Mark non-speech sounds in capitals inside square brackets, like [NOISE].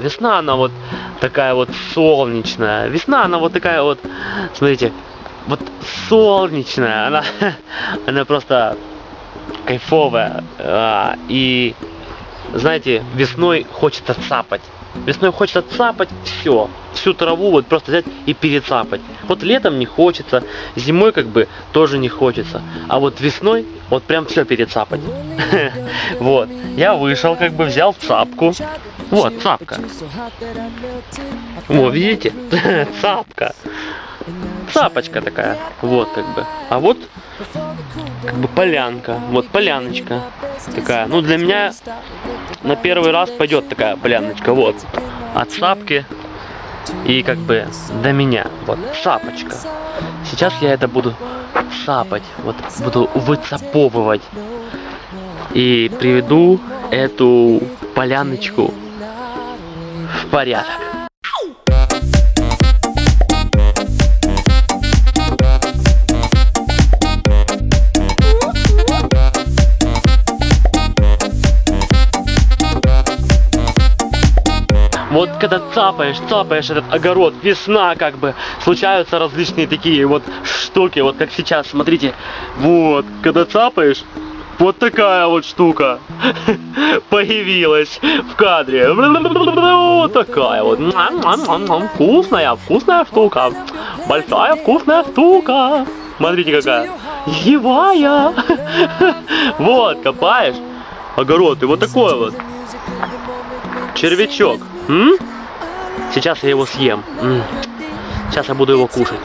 Весна, она вот такая вот солнечная. Весна, она вот такая вот, смотрите, вот солнечная. Она, [LAUGHS] она просто кайфовая. А, И, знаете, весной хочется цапать. Весной хочется цапать все, всю траву вот просто взять и перецапать. Вот летом не хочется, зимой как бы тоже не хочется. А вот весной вот прям все перецапать. [LAUGHS] Вот. Я вышел, как бы взял цапку. Вот, цапка. Во, видите? [LAUGHS] Цапка. Цапочка такая. Вот как бы. А вот как бы полянка. Вот поляночка такая. Ну для меня на первый раз пойдет такая поляночка. Вот. От цапки и как бы до меня. Вот цапочка. Сейчас я это буду цапать. Вот буду выцаповывать. И приведу эту поляночку в порядок. Вот когда цапаешь, цапаешь этот огород, весна как бы, случаются различные такие вот штуки, вот как сейчас, смотрите, вот, когда цапаешь, вот такая вот штука [LAUGHS] появилась в кадре. Вот такая вот. Вкусная, вкусная штука. Большая вкусная штука. Смотрите какая. Евая. [LAUGHS] Вот, копаешь огород. И вот такой вот червячок. М? Сейчас я его съем. М. Сейчас я буду его кушать.